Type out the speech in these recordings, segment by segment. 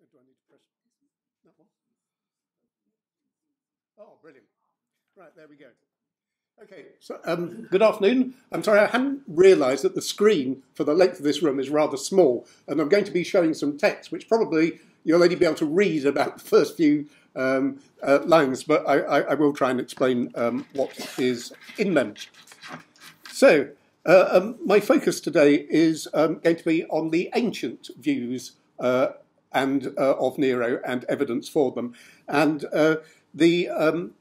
Do I need to press that one? Oh, brilliant. Right, there we go. Okay, so um, good afternoon. I'm sorry, I hadn't realised that the screen for the length of this room is rather small, and I'm going to be showing some text, which probably you'll only be able to read about the first few um, uh, lines, but I, I, I, will try and explain um, what is in them. So, uh, um, my focus today is um, going to be on the ancient views uh, and uh, of Nero and evidence for them, and uh, the um,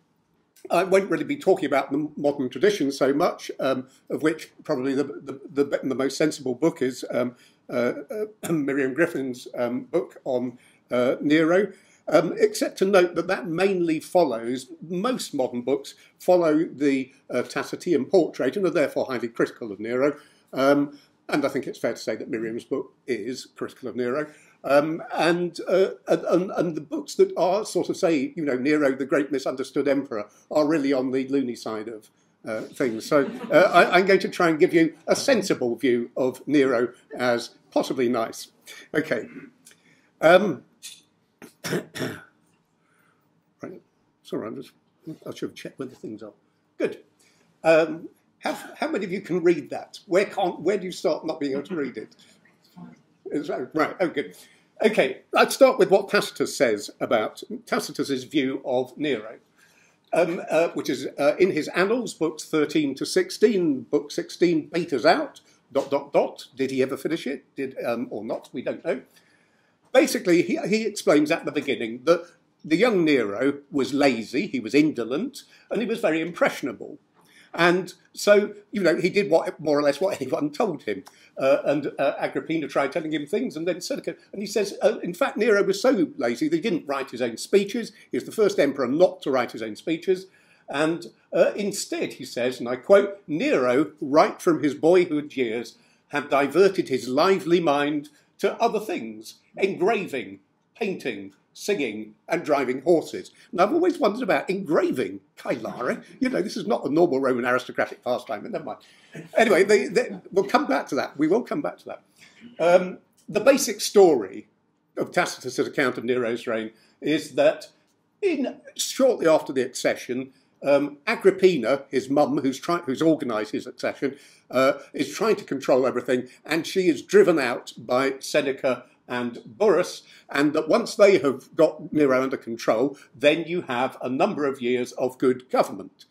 I won't really be talking about the modern tradition so much, um, of which probably the, the, the, the, most sensible book is um, uh, uh, Miriam Griffin's um, book on uh, Nero, um, except to note that that mainly follows, most modern books follow the uh, Tacitean portrait and are therefore highly critical of Nero. Um, and I think it's fair to say that Miriam's book is critical of Nero. Um, and, uh, and, and the books that are sort of say, you know, Nero, the great misunderstood emperor, are really on the loony side of uh, things. So uh, I, am going to try and give you a sensible view of Nero as possibly nice. Okay. Um, right. Sorry, I'm just, I should have checked where the things are. Good. Um, how, how many of you can read that? Where can't? Where do you start not being able to read it? Right, oh good. Okay, let's start with what Tacitus says about Tacitus's view of Nero, um, uh, which is uh, in his Annals, books 13 to 16. Book 16 betas out, dot, dot, dot. Did he ever finish it? Did um, Or not? We don't know. Basically, he, he explains at the beginning that the young Nero was lazy, he was indolent, and he was very impressionable. And so, you know, he did what more or less what anyone told him. Uh, and uh, Agrippina tried telling him things, and then Seneca, and he says, uh, in fact, Nero was so lazy that he didn't write his own speeches. He was the first emperor not to write his own speeches. And uh, instead, he says, and I quote, Nero, right from his boyhood years, had diverted his lively mind to other things, engraving, painting, singing, and driving horses. And I've always wondered about engraving, caelare. You know, this is not a normal Roman aristocratic pastime, but never mind. Anyway, they, they, we'll come back to that. We will come back to that. Um, the basic story of Tacitus' account of Nero's reign is that in shortly after the accession, um, Agrippina, his mum, who's, who's organised his accession, uh, is trying to control everything, and she is driven out by Seneca and Burrus, and that once they have got Nero under control, then you have a number of years of good government.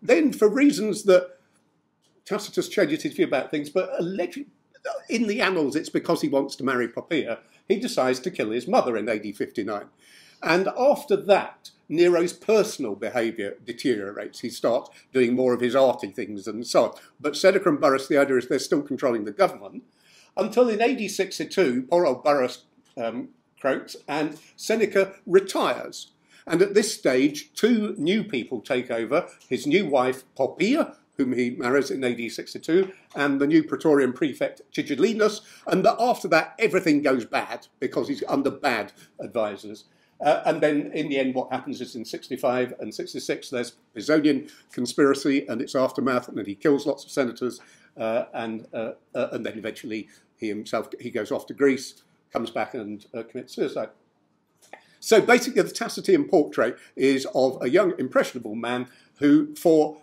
Then, for reasons that Tacitus changes his view about things, but in the annals it's because he wants to marry Poppaea, he decides to kill his mother in AD 59. And after that, Nero's personal behaviour deteriorates. He starts doing more of his arty things and so on. But Seneca and Burrus, the idea is they're still controlling the government until in AD 62, poor old Burrus um, croaks and Seneca retires. And at this stage, two new people take over his new wife, Poppaea, whom he marries in AD 62, and the new Praetorian prefect, Tigellinus, and that after that, everything goes bad because he's under bad advisors. Uh, and then in the end, what happens is in 65 and 66, there's Pisonian conspiracy and its aftermath, and then he kills lots of senators, uh, and, uh, uh, and then eventually he himself he goes off to Greece, comes back and uh, commits suicide. So basically, the Tacitean portrait is of a young, impressionable man who, for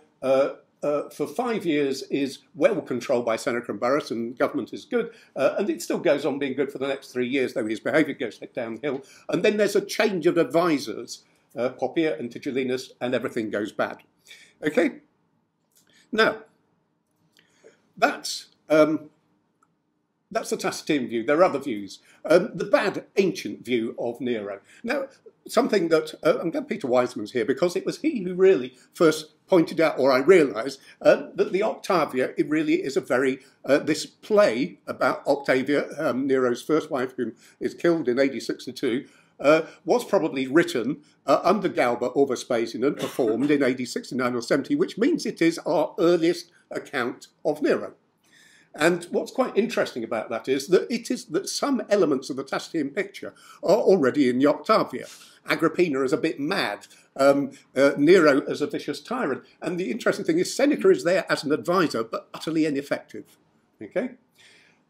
uh, for five years is well controlled by Seneca and Burrus, and government is good, uh, and it still goes on being good for the next three years, though his behaviour goes downhill. And then there's a change of advisors, uh, and Tigellinus, and everything goes bad. Okay? Now, that's um, that's the Tacitean view. There are other views. Um, the bad ancient view of Nero. Now, something that uh, I'm glad Peter Wiseman's here because it was he who really first pointed out, or I realised, uh, that the Octavia it really is a very uh, this play about Octavia, um, Nero's first wife, who is killed in AD 62. Uh, was probably written uh, under Galba or Vespasian and performed in AD 69 or 70, which means it is our earliest account of Nero. And what's quite interesting about that is that it is that some elements of the Tacitean picture are already in the Octavia. Agrippina is a bit mad, um, uh, Nero as a vicious tyrant. And the interesting thing is Seneca is there as an advisor, but utterly ineffective. Okay?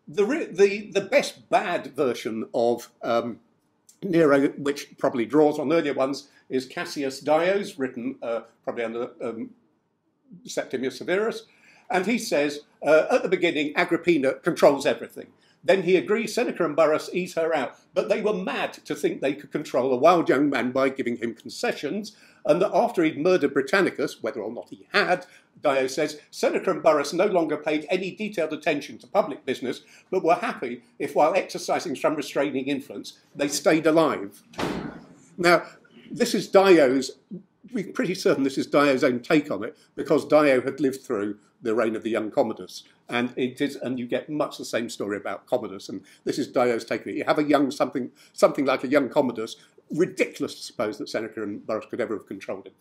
The, the, the best bad version of um, Nero, which probably draws on earlier ones, is Cassius Dio's, written uh, probably under um, Septimius Severus. And he says, uh, at the beginning, Agrippina controls everything. Then he agrees Seneca and Burrus ease her out. But they were mad to think they could control a wild young man by giving him concessions, and that after he'd murdered Britannicus, whether or not he had, Dio says, Seneca and Burrus no longer paid any detailed attention to public business, but were happy if, while exercising some restraining influence, they stayed alive. Now, this is Dio's, we're pretty certain this is Dio's own take on it, because Dio had lived through the reign of the young Commodus. And it is, and you get much the same story about Commodus. And this is Dio's take of it. You have a young something, something like a young Commodus. Ridiculous to suppose that Seneca and Burrus could ever have controlled him.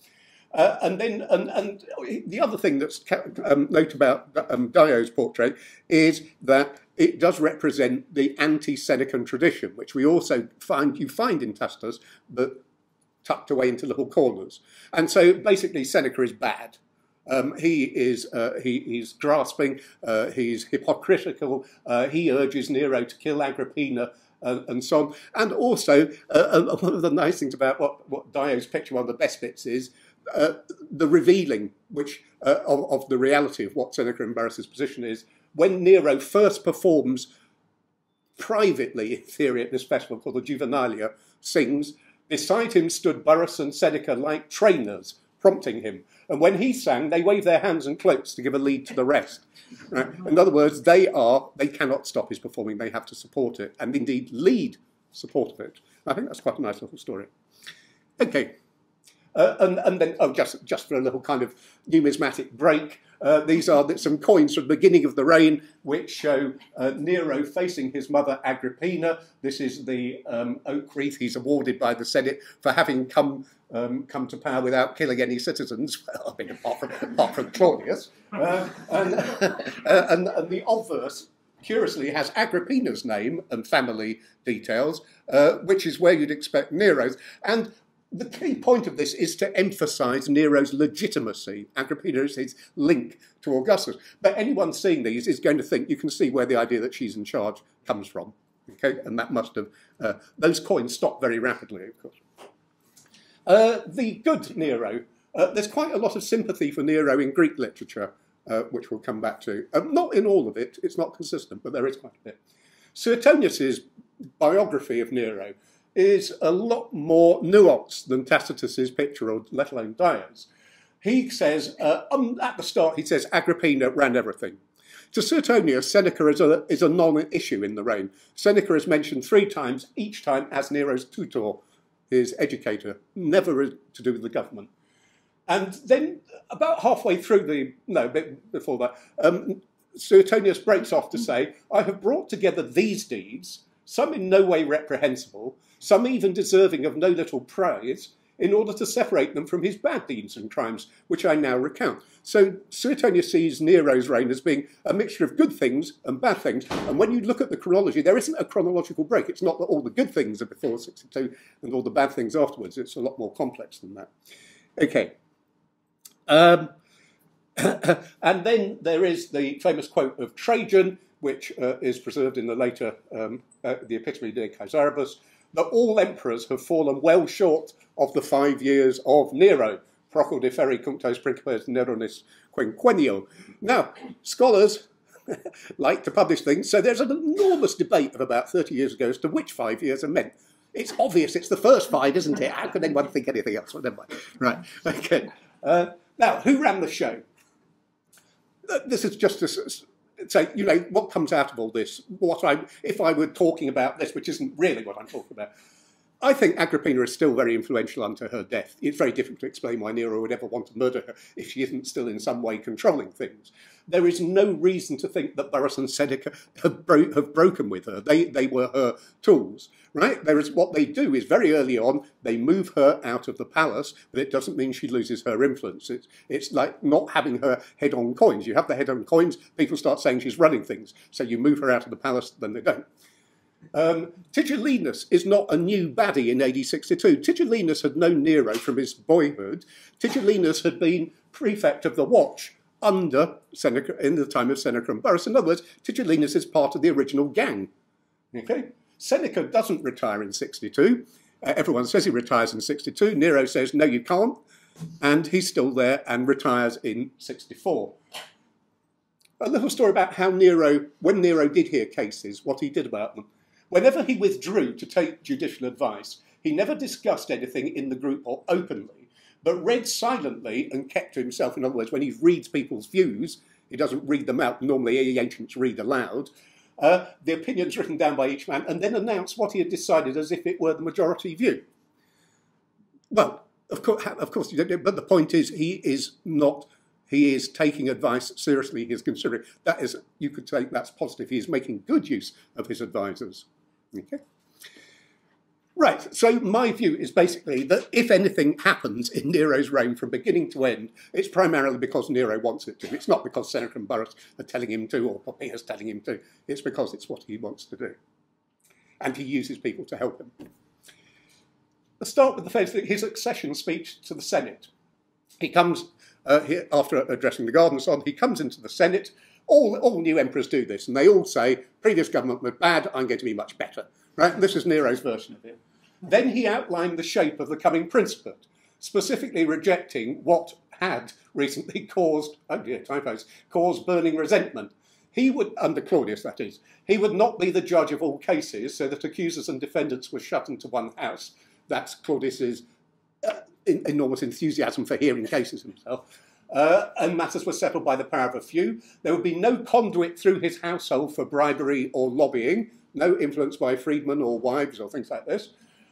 Uh, and then, and, and, the other thing that's um, note about um, Dio's portrait is that it does represent the anti-Senecan tradition, which we also find you find in Tacitus, but tucked away into little corners. And so basically, Seneca is bad. Um, he is uh, he, he's grasping, uh, he's hypocritical. Uh, he urges Nero to kill Agrippina. Uh, and so on. And also, uh, one of the nice things about what, what Dio's picture, one of the best bits is uh, the revealing which of, of, the reality of what Seneca and Burrus's position is. When Nero first performs privately, in theory, at this festival called the Juvenalia, sings, beside him stood Burrus and Seneca like trainers, prompting him. And when he sang, they waved their hands and cloaks to give a lead to the rest. Right? In other words, they are, they cannot stop his performing, they have to support it, and indeed lead support of it. I think that's quite a nice little story. Okay. Uh, and, and then, oh, just, just for a little kind of numismatic break, uh, these are some coins from the beginning of the reign which show uh, Nero facing his mother Agrippina. This is the um, oak wreath he's awarded by the Senate for having come um, come to power without killing any citizens, well, I mean, apart from, apart from Claudius. Uh, and, uh, and, and, the obverse, curiously, has Agrippina's name and family details, uh, which is where you'd expect Nero's. And the key point of this is to emphasize Nero's legitimacy. Agrippina is his link to Augustus. But anyone seeing these is going to think you can see where the idea that she's in charge comes from. Okay, and that must have, uh, those coins stop very rapidly, of course. Uh, the good Nero, uh, there's quite a lot of sympathy for Nero in Greek literature, uh, which we'll come back to. Um, not in all of it, it's not consistent, but there is quite a bit. Suetonius's biography of Nero is a lot more nuanced than Tacitus's picture, or let alone Dio's. He says, uh, um, at the start, he says Agrippina ran everything. To Suetonius, Seneca is a, is a non-issue in the reign. Seneca is mentioned three times, each time as Nero's tutor, his educator, never to do with the government. And then about halfway through the, no, bit before that, um, Suetonius breaks off to say, I have brought together these deeds, some in no way reprehensible, some even deserving of no little praise, in order to separate them from his bad deeds and crimes, which I now recount. So Suetonius sees Nero's reign as being a mixture of good things and bad things. And when you look at the chronology, there isn't a chronological break. It's not that all the good things are before 62 and all the bad things afterwards. It's a lot more complex than that. Okay. Um, and then there is the famous quote of Trajan, which uh, is preserved in the later um, uh, the Epitome de Caesaribus, that all emperors have fallen well short of the five years of Nero, procul differre cunctos principes Neronis quinquennio. Now, scholars like to publish things, so there's an enormous debate of about 30 years ago as to which five years are meant. It's obvious it's the first five, isn't it? How could anyone think anything else? Well, never mind. Right, okay. Uh, now, who ran the show? This is just a say, you know, what comes out of all this? What I, if I were talking about this, which isn't really what I'm talking about, I think Agrippina is still very influential until her death. It's very difficult to explain why Nero would ever want to murder her if she isn't still in some way controlling things. There is no reason to think that Burrus and Seneca have, bro have broken with her. They, they were her tools, right? There is what they do is very early on, they move her out of the palace, but it doesn't mean she loses her influence. It's, it's like not having her head on coins. You have the head on coins, people start saying she's running things. So you move her out of the palace, then they don't. Um, Tigellinus is not a new baddie in AD 62. Tigellinus had known Nero from his boyhood. Tigellinus had been prefect of the watch under Seneca in the time of Seneca and Burrus. In other words, Tigellinus is part of the original gang. Okay? Seneca doesn't retire in 62. Uh, everyone says he retires in 62. Nero says, no, you can't. And he's still there and retires in 64. A little story about how Nero, when Nero did hear cases, what he did about them. Whenever he withdrew to take judicial advice, he never discussed anything in the group or openly, but read silently and kept to himself. In other words, when he reads people's views, he doesn't read them out. Normally, ancients read aloud. Uh, the opinions written down by each man, and then announce what he had decided as if it were the majority view. Well, of course, of course, but the point is, he is not. He is taking advice seriously. He is considering that is. You could take that's positive. He is making good use of his advisors. Okay. Right, so my view is basically that if anything happens in Nero's reign from beginning to end, it's primarily because Nero wants it to. It's not because Seneca and Burrus are telling him to or Poppaea's telling him to. It's because it's what he wants to do. And he uses people to help him. Let's start with the phase that his accession speech to the Senate. He comes, uh, after addressing the garden on, he comes into the Senate. All, all new emperors do this, and they all say, previous government was bad, I'm going to be much better. Right? This is Nero's version of it. Then he outlined the shape of the coming principate, specifically rejecting what had recently caused, oh dear, typos, caused burning resentment. He would, under Claudius that is, he would not be the judge of all cases, so that accusers and defendants were shut into one house. That's Claudius's uh, enormous enthusiasm for hearing cases himself. Uh, and matters were settled by the power of a few. There would be no conduit through his household for bribery or lobbying, no influence by freedmen or wives or things like this.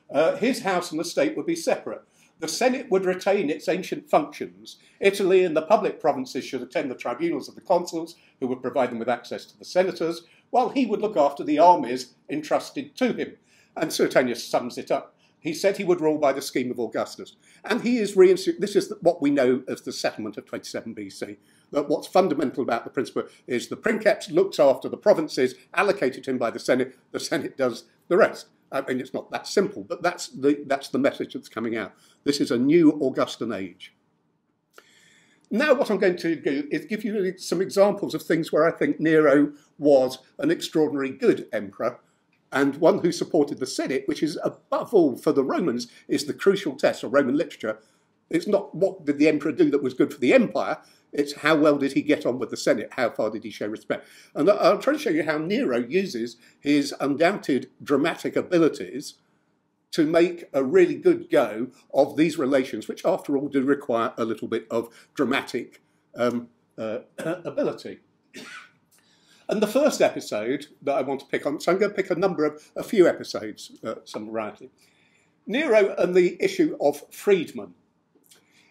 Uh, his house and the state would be separate. The Senate would retain its ancient functions. Italy and the public provinces should attend the tribunals of the consuls, who would provide them with access to the senators, while he would look after the armies entrusted to him. And Suetonius sums it up. He said he would rule by the scheme of Augustus. And he is reinstituting, this is what we know as the settlement of 27 BC. That what's fundamental about the principate is the princeps looks after the provinces allocated to him by the Senate, the Senate does the rest. I mean, it's not that simple, but that's the, that's the message that's coming out. This is a new Augustan age. Now, what I'm going to do is give you some examples of things where I think Nero was an extraordinary good emperor and one who supported the Senate, which is above all for the Romans, is the crucial test of Roman literature. It's not what did the emperor do that was good for the empire, it's how well did he get on with the Senate? How far did he show respect? And I'll try to show you how Nero uses his undoubted dramatic abilities to make a really good go of these relations, which, after all, do require a little bit of dramatic um, uh, ability. And the first episode that I want to pick on, so I'm going to pick a number of, a few episodes, uh, some variety. Nero and the issue of freedmen.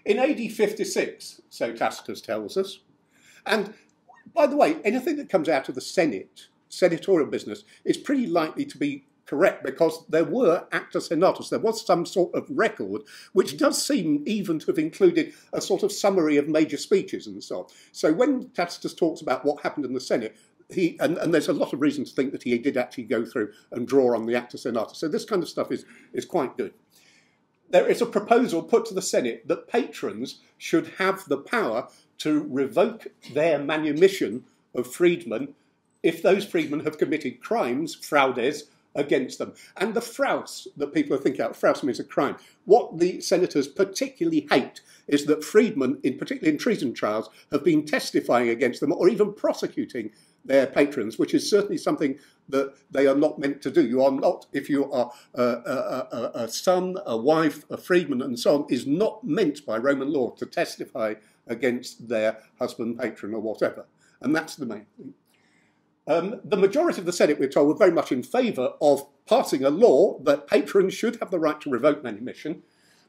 In AD 56, so Tacitus tells us, and by the way, anything that comes out of the Senate, senatorial business, is pretty likely to be correct because there were acta senatus, there was some sort of record, which does seem even to have included a sort of summary of major speeches and so on. So when Tacitus talks about what happened in the Senate, he and, and there's a lot of reason to think that he did actually go through and draw on the acta senatus. So this kind of stuff is, is quite good there is a proposal put to the Senate that patrons should have the power to revoke their manumission of freedmen if those freedmen have committed crimes, fraudes, against them. And the fraus that people are thinking about, fraus means a crime. What the senators particularly hate is that freedmen, in particularly in treason trials, have been testifying against them or even prosecuting their patrons, which is certainly something that they are not meant to do. You are not, if you are a, a, a, son, a wife, a freedman, and so on, is not meant by Roman law to testify against their husband, patron, or whatever. And that's the main thing. Um, the majority of the Senate, we're told, were very much in favour of passing a law that patrons should have the right to revoke manumission,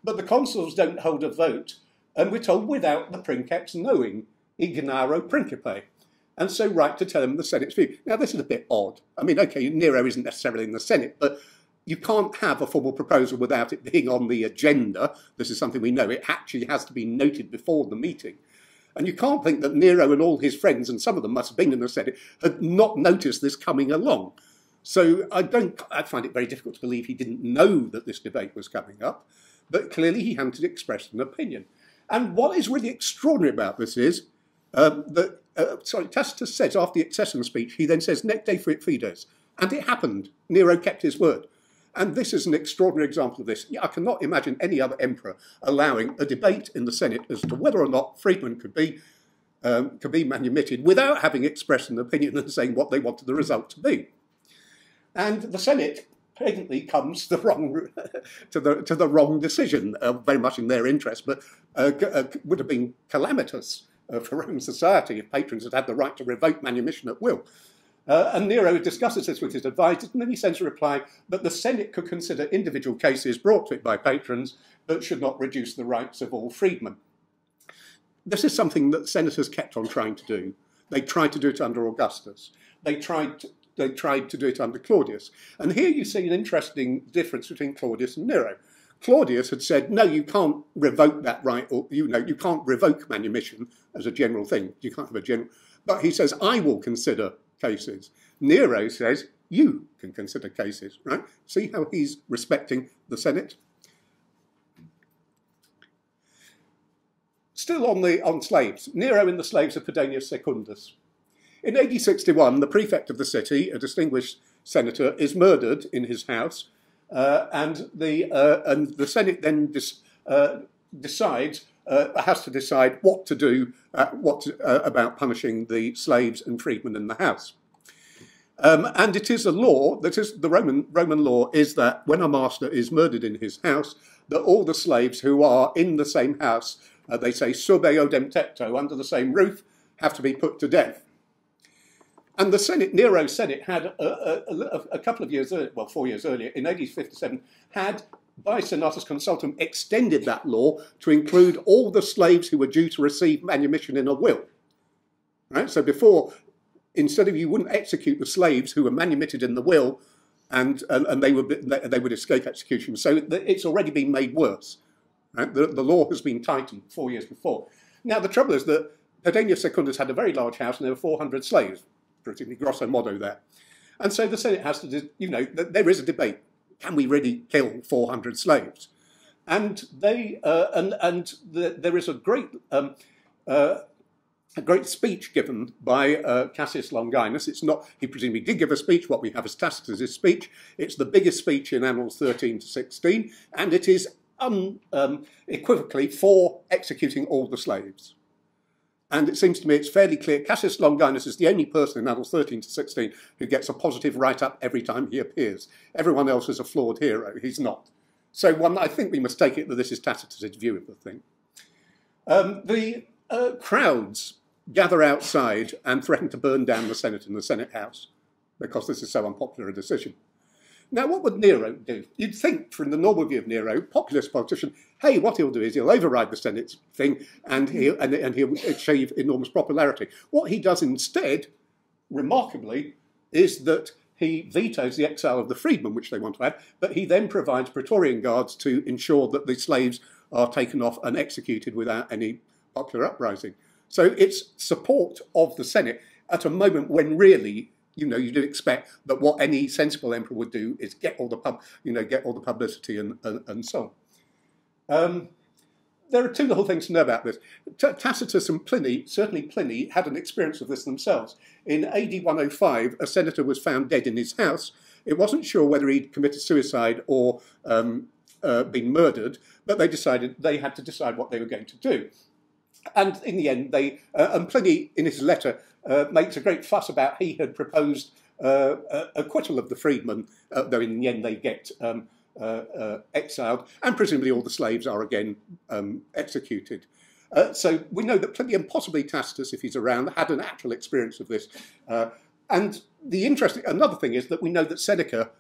but the consuls don't hold a vote, and we're told without the princeps knowing, ignaro principe and so right to tell him the Senate's view. Now, this is a bit odd. I mean, okay, Nero isn't necessarily in the Senate, but you can't have a formal proposal without it being on the agenda. This is something we know. It actually has to be noted before the meeting. And you can't think that Nero and all his friends, and some of them must have been in the Senate, had not noticed this coming along. So I don't. I find it very difficult to believe he didn't know that this debate was coming up, but clearly he hadn't expressed an opinion. And what is really extraordinary about this is um, that uh, sorry, Tacitus says after the accession speech, he then says, Nec defuit fides, And it happened. Nero kept his word. And this is an extraordinary example of this. I cannot imagine any other emperor allowing a debate in the Senate as to whether or not freedmen could be, um, could be manumitted without having expressed an opinion and saying what they wanted the result to be. And the Senate patently comes the wrong, to, the, to the wrong decision, uh, very much in their interest, but uh, uh, would have been calamitous uh, for Roman society if patrons had had the right to revoke manumission at will. Uh, and Nero discusses this with his advisers, and then he sends a reply that the Senate could consider individual cases brought to it by patrons, but should not reduce the rights of all freedmen. This is something that senators kept on trying to do. They tried to do it under Augustus. They tried to, they tried to do it under Claudius. And here you see an interesting difference between Claudius and Nero. Claudius had said, no, you can't revoke that right, or you know, you can't revoke manumission as a general thing. You can't have a general. But he says, I will consider cases. Nero says, you can consider cases, right? See how he's respecting the Senate? Still on the on slaves, Nero in the slaves of Pedanius Secundus. In AD 61, the prefect of the city, a distinguished senator, is murdered in his house, and the uh, and the Senate then uh, decides uh, has to decide what to do uh, what to, uh, about punishing the slaves and freedmen in the house. Um, and it is a law that is the Roman Roman law is that when a master is murdered in his house, that all the slaves who are in the same house, uh, they say sub eodem tecto, under the same roof, have to be put to death. And the Senate, Nero's Senate, had a, a, a couple of years, earlier, well, four years earlier, in AD 57, had by Senatus Consultum extended that law to include all the slaves who were due to receive manumission in a will. Right? So before, instead of you wouldn't execute the slaves who were manumitted in the will, and, and, and they, would, they would escape execution. So it's already been made worse. Right? The, the law has been tightened four years before. Now, the trouble is that Pedanius Secundus had a very large house and there were 400 slaves, grosso modo there. And so the Senate has to, you know, there is a debate can we really kill 400 slaves? And they uh, and and the, there is a great um, uh, a great speech given by uh, Cassius Longinus. It's not he presumably did give a speech. What we have is Tacitus' speech. It's the biggest speech in Annals 13 to 16, and it is unequivocally um, for executing all the slaves. And it seems to me it's fairly clear Cassius Longinus is the only person in Annals 13 to 16 who gets a positive write-up every time he appears. Everyone else is a flawed hero. He's not. So one, I think we must take it that this is Tacitus' view of the thing. Um, the uh, crowds gather outside and threaten to burn down the Senate and the Senate House because this is so unpopular a decision. Now, what would Nero do? You'd think, from the normal view of Nero, populist politician, hey, what he'll do is he'll override the Senate thing and he'll, and, and he'll achieve enormous popularity. What he does instead, remarkably, is that he vetoes the exile of the freedmen, which they want to have, but he then provides Praetorian guards to ensure that the slaves are taken off and executed without any popular uprising. So it's support of the Senate at a moment when really you know, you'd expect that what any sensible emperor would do is get all the pub, you know, get all the publicity and, and, and so on. Um, there are two little things to know about this. Tacitus and Pliny, certainly Pliny, had an experience of this themselves. In AD 105, a senator was found dead in his house. It wasn't sure whether he'd committed suicide or um, uh, been murdered, but they decided they had to decide what they were going to do. And in the end, they uh, and Pliny, in his letter, uh, makes a great fuss about he had proposed uh, acquittal of the freedmen, uh, though in the end they get um, uh, uh, exiled, and presumably all the slaves are again um, executed. so we know that Pliny and possibly Tacitus, if he's around, had an actual experience of this. and the interesting another thing is that we know that Seneca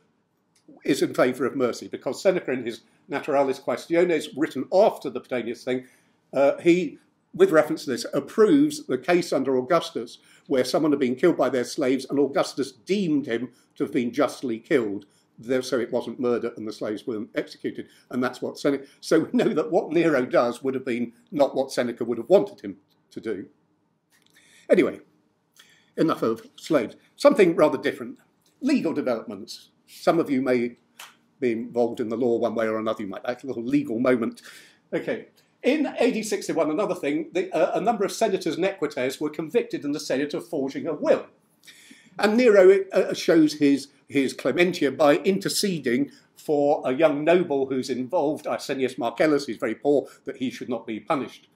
is in favour of mercy because Seneca, in his Naturalis Quaestiones, written after the Pedanius thing, uh, he with reference to this, approves the case under Augustus where someone had been killed by their slaves and Augustus deemed him to have been justly killed. So it wasn't murder and the slaves weren't executed. And that's what Seneca. So we know that what Nero does would have been not what Seneca would have wanted him to do. Anyway, enough of slaves. Something rather different. Legal developments. Some of you may be involved in the law one way or another. You might like a little legal moment. Okay, in AD 61, another thing, the, uh, a number of senators and equites were convicted in the Senate of forging a will. And Nero uh, shows his his clementia by interceding for a young noble who's involved, Asinius Marcellus, he's very poor, that he should not be punished.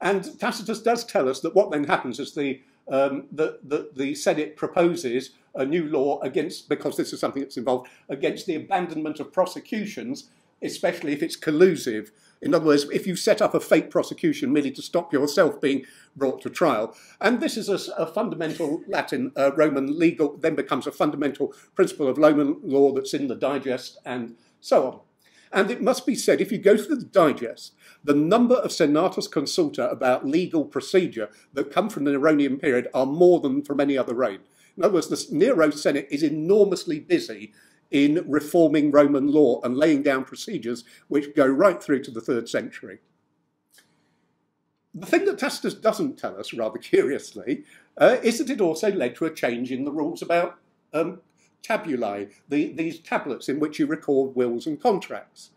And Tacitus does tell us that what then happens is the, um, the, the, the Senate proposes a new law against, because this is something that's involved, against the abandonment of prosecutions, especially if it's collusive. In other words, if you set up a fake prosecution merely to stop yourself being brought to trial. And this is a, a fundamental Latin uh, Roman legal, then becomes a fundamental principle of Roman law that's in the digest and so on. And it must be said, if you go through the digest, the number of senatus consulta about legal procedure that come from the Neronian period are more than from any other reign. In other words, the Nero Senate is enormously busy in reforming Roman law and laying down procedures which go right through to the third century. The thing that Tacitus doesn't tell us, rather curiously, uh, is that it also led to a change in the rules about um, tabulae, the, these tablets in which you record wills and contracts.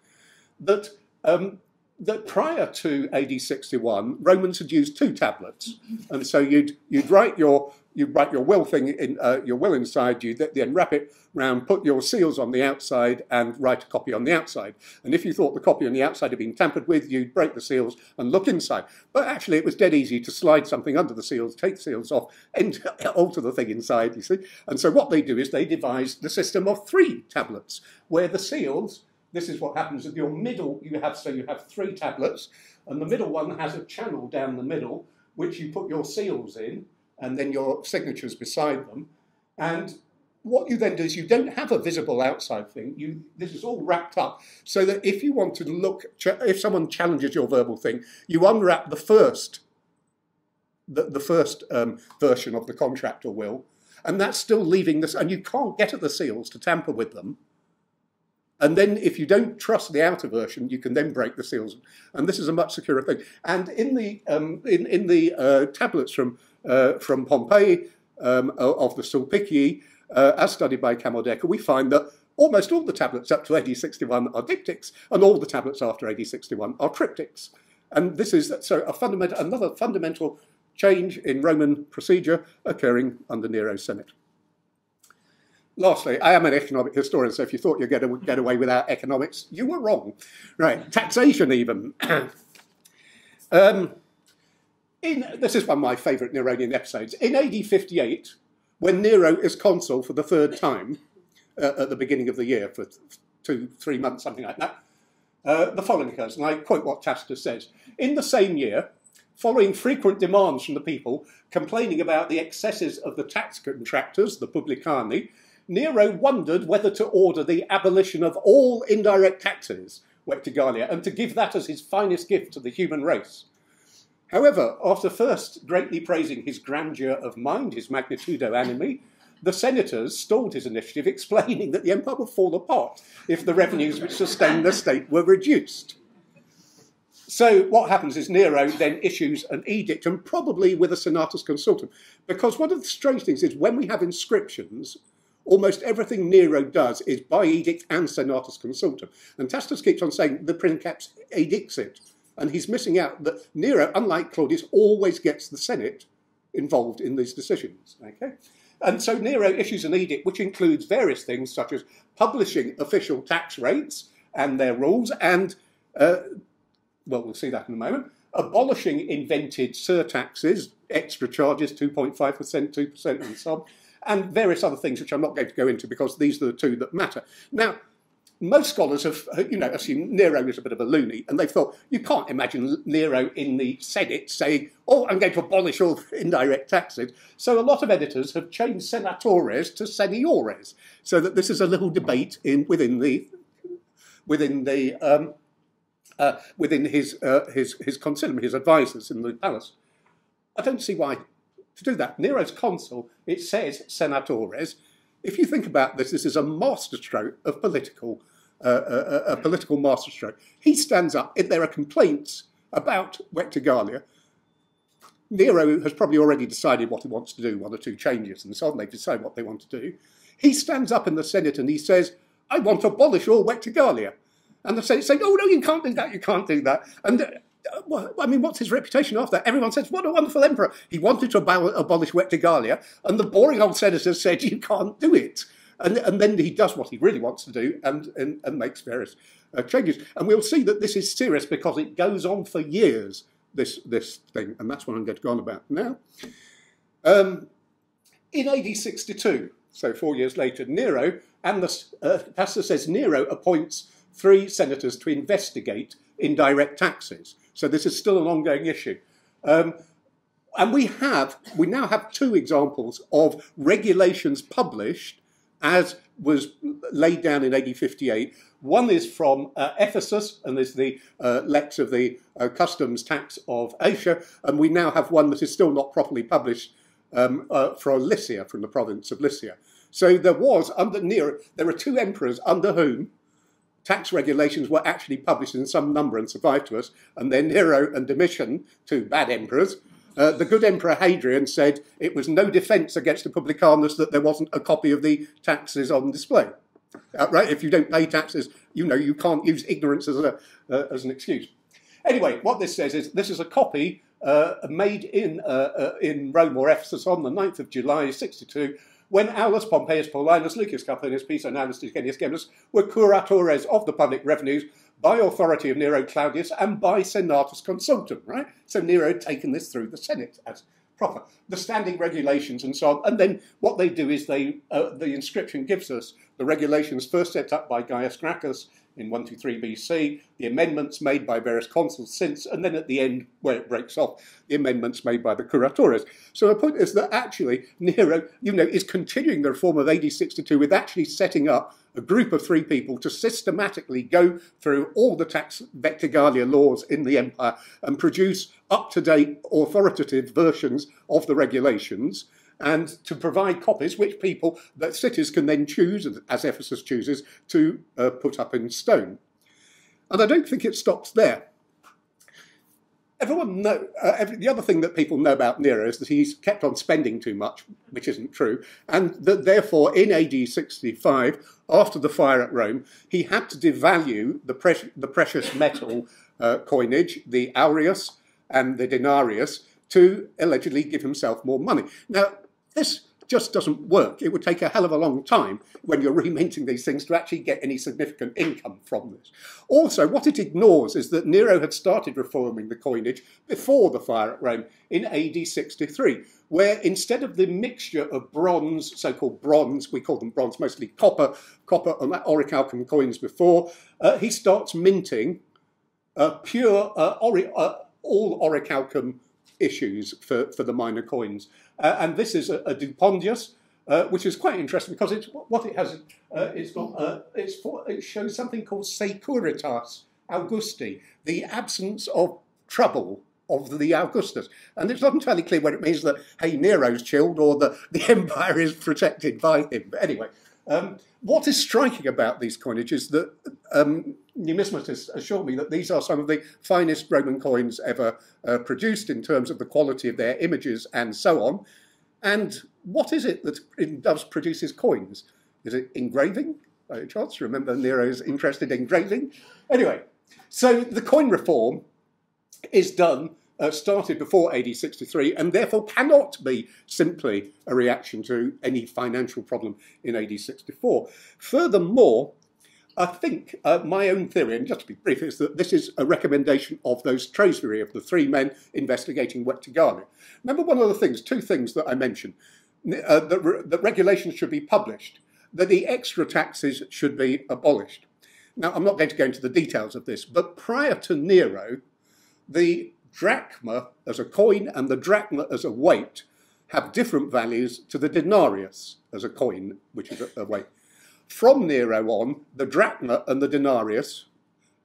That, um, that prior to AD 61, Romans had used two tablets. And so you'd, you'd write your you'd write your will thing in uh, your will inside, you'd then wrap it round, put your seals on the outside, and write a copy on the outside. And if you thought the copy on the outside had been tampered with, you'd break the seals and look inside. But actually, it was dead easy to slide something under the seals, take the seals off, and alter the thing inside. You see. And so what they do is they devise the system of three tablets, where the seals. This is what happens with your middle. You have so you have three tablets, and the middle one has a channel down the middle, which you put your seals in and then your signatures beside them. And what you then do is you don't have a visible outside thing. You, this is all wrapped up so that if you want to look, if someone challenges your verbal thing, you unwrap the first, the, the first um, version of the contract or will, and that's still leaving this, and you can't get at the seals to tamper with them. And then if you don't trust the outer version, you can then break the seals. And this is a much securer thing. And in the, um, in, in the uh, tablets from uh, from Pompeii um, of the Sulpicii, uh, as studied by Camodeca, we find that almost all the tablets up to AD 61 are diptychs, and all the tablets after AD 61 are triptychs. And this is so a fundamental, another fundamental change in Roman procedure occurring under Nero's Senate. Lastly, I am an economic historian, so if you thought you'd get, get away without economics, you were wrong. Right, taxation even. um, in, this is one of my favourite Neronian episodes. In AD 58, when Nero is consul for the third time uh, at the beginning of the year for two, three months, something like that, uh, the following occurs, and I quote what Tacitus says. In the same year, following frequent demands from the people complaining about the excesses of the tax contractors, the publicani, Nero wondered whether to order the abolition of all indirect taxes, Vectigalia, and to give that as his finest gift to the human race. However, after first greatly praising his grandeur of mind, his magnitudo animi, the senators stalled his initiative, explaining that the empire would fall apart if the revenues which sustained the state were reduced. So what happens is Nero then issues an edict, and probably with a senatus consultum, because one of the strange things is when we have inscriptions, almost everything Nero does is by edict and senatus consultum. And Tacitus keeps on saying the princeps edicts it. And he's missing out that Nero, unlike Claudius, always gets the Senate involved in these decisions. Okay? And so Nero issues an edict which includes various things such as publishing official tax rates and their rules, and, uh, well, we'll see that in a moment, abolishing invented surtaxes, extra charges, 2.5%, 2%, and so on, and various other things which I'm not going to go into because these are the two that matter. Now, most scholars have, you know, assumed Nero is a bit of a loony, and they've thought you can't imagine Nero in the Senate saying, "Oh, I'm going to abolish all indirect taxes." So a lot of editors have changed senatores to seniores, so that this is a little debate in within the within the um, uh, within his uh, his his consilium, his advisors in the palace. I don't see why to do that. Nero's consul, it says senatores. If you think about this, this is a masterstroke of political, uh, a, uh, a, political masterstroke. He stands up. If there are complaints about Vectigalia, Nero has probably already decided what he wants to do, one or two changes and so on. They decide what they want to do. He stands up in the Senate and he says, I want to abolish all Vectigalia. And the Senate say, oh, no, you can't do that, you can't do that. And I mean, what's his reputation after? Everyone says, what a wonderful emperor. He wanted to abolish Vectigalia, and the boring old senators said, you can't do it. and, and then he does what he really wants to do and, and, and makes various uh, changes. And we'll see that this is serious because it goes on for years, this, this thing, and that's what I'm going to go on about now. Um, in AD 62, so four years later, Nero, and the uh, pastor says Nero appoints three senators to investigate indirect taxes. So this is still an ongoing issue. Um, and we have, we now have two examples of regulations published as was laid down in AD 58. One is from uh, Ephesus, and there's the uh, Lex of the uh, Customs Tax of Asia, and we now have one that is still not properly published um, uh, from Lycia, from the province of Lycia. So there was, under Nero, there were two emperors under whom tax regulations were actually published in some number and survived to us, and then Nero and Domitian, two bad emperors, uh, the good Emperor Hadrian said it was no defence against the publicanus that there wasn't a copy of the taxes on display. Uh, right? If you don't pay taxes, you know you can't use ignorance as, a, uh, as an excuse. Anyway, what this says is this is a copy uh, made in, uh, uh, in Rome or Ephesus on the 9th of July 62 when Aulus, Pompeius, Paulinus, Lucius Calpurnius, Piso, Nannus, Ducenius, Geminus were curatores of the public revenues by authority of Nero Claudius and by Senatus Consultum, right? So Nero had taken this through the Senate as proper. The standing regulations and so on. And then what they do is they, uh, the inscription gives us the regulations first set up by Gaius Gracchus in 123 BC, the amendments made by various consuls since, and then at the end, where it breaks off, the amendments made by the curatores. So the point is that actually Nero, you know, is continuing the reform of AD 62 with actually setting up a group of three people to systematically go through all the tax vectigalia laws in the empire and produce up-to-date authoritative versions of the regulations and to provide copies which people, that cities can then choose, as Ephesus chooses, to uh, put up in stone. And I don't think it stops there. Everyone know, uh, every, the other thing that people know about Nero is that he's kept on spending too much, which isn't true, and that therefore in AD 65, after the fire at Rome, he had to devalue the, pre the precious metal uh, coinage, the aureus and the denarius, to allegedly give himself more money. Now, this just doesn't work. It would take a hell of a long time when you're reminting these things to actually get any significant income from this. Also, what it ignores is that Nero had started reforming the coinage before the fire at Rome in AD 63, where instead of the mixture of bronze, so-called bronze, we call them bronze, mostly copper, copper and orichalcum coins before, uh, he starts minting uh, pure uh, ori uh, all orichalcum issues for, for the minor coins. Uh, and this is a, a Dupondius, uh, which is quite interesting because it's what it has. Uh, it's got. Uh, it's for, it shows something called securitas Augusti, the absence of trouble of the Augustus. And it's not entirely clear whether it means that hey Nero's chilled or that the empire is protected by him. But anyway, um, what is striking about these coinages that um, numismatists assure me that these are some of the finest Roman coins ever uh, produced in terms of the quality of their images and so on. And what is it that does produces coins? Is it engraving? By chance, remember Nero's interested in engraving? Anyway, so the coin reform is done uh, started before AD 63 and therefore cannot be simply a reaction to any financial problem in AD 64. Furthermore, I think uh, my own theory, and just to be brief, is that this is a recommendation of those tresviri, of the three men investigating vectigalia. Remember one of the things, two things that I mentioned, uh, that, re that regulations should be published, that the extra taxes should be abolished. Now, I'm not going to go into the details of this, but prior to Nero, the drachma as a coin and the drachma as a weight have different values to the denarius as a coin, which is a, weight. From Nero on, the drachma and the denarius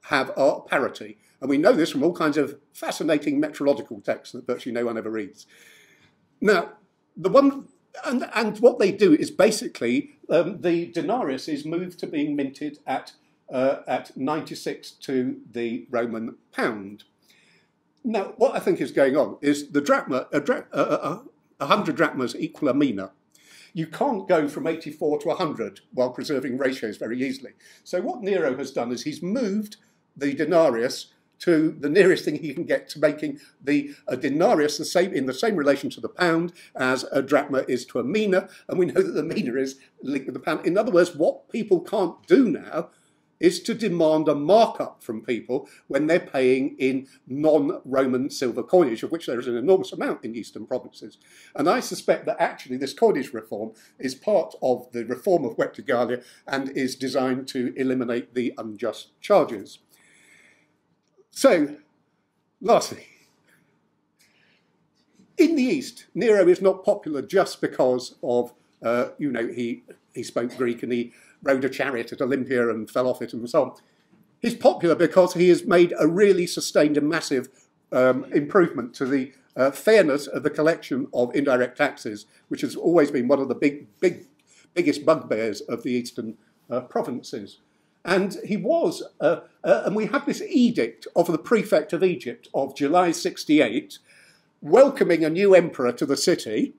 have are parity. And we know this from all kinds of fascinating metrological texts that virtually no one ever reads. Now, the one, and, and what they do is basically um, the denarius is moved to being minted at, uh, at 96 to the Roman pound. Now, what I think is going on is the drachma, a, dra a, a, a 100 drachmas equal a mina. You can't go from 84 to 100 while preserving ratios very easily. So what Nero has done is he's moved the denarius to the nearest thing he can get to making the a denarius the same in the same relation to the pound as a drachma is to a mina, and we know that the mina is linked with the pound. In other words, what people can't do now is to demand a markup from people when they're paying in non-Roman silver coinage, of which there is an enormous amount in eastern provinces. And I suspect that actually this coinage reform is part of the reform of vectigalia and is designed to eliminate the unjust charges. So, lastly, in the East, Nero is not popular just because of, uh, you know, he, he spoke Greek and he rode a chariot at Olympia and fell off it and so on. He's popular because he has made a really sustained and massive um, improvement to the uh, fairness of the collection of indirect taxes, which has always been one of the big, big, biggest bugbears of the eastern uh, provinces. And he was, uh, uh and we have this edict of the prefect of Egypt of July 68, welcoming a new emperor to the city,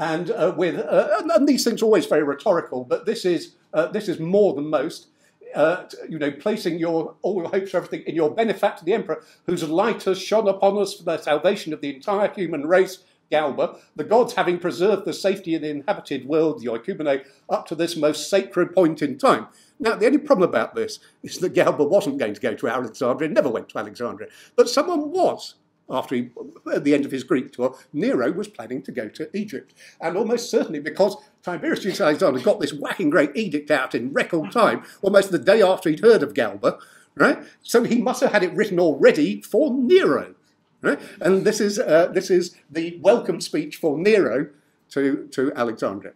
and uh, with uh, and these things are always very rhetorical, but this is uh, this is more than most. Uh, you know, placing your all your hopes, everything in your benefactor, the emperor, whose light has shone upon us for the salvation of the entire human race. Galba, the gods having preserved the safety of the inhabited world, the oikumene, up to this most sacred point in time. Now, the only problem about this is that Galba wasn't going to go to Alexandria, never went to Alexandria, but someone was after he, at the end of his Greek tour, Nero was planning to go to Egypt. And almost certainly because Tiberius Julius Alexander got this whacking great edict out in record time, almost the day after he'd heard of Galba, right? So he must have had it written already for Nero, right? And this is, uh, this is the welcome speech for Nero to, to Alexandria.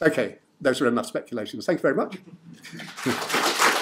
Okay, those are enough speculations. Thank you very much.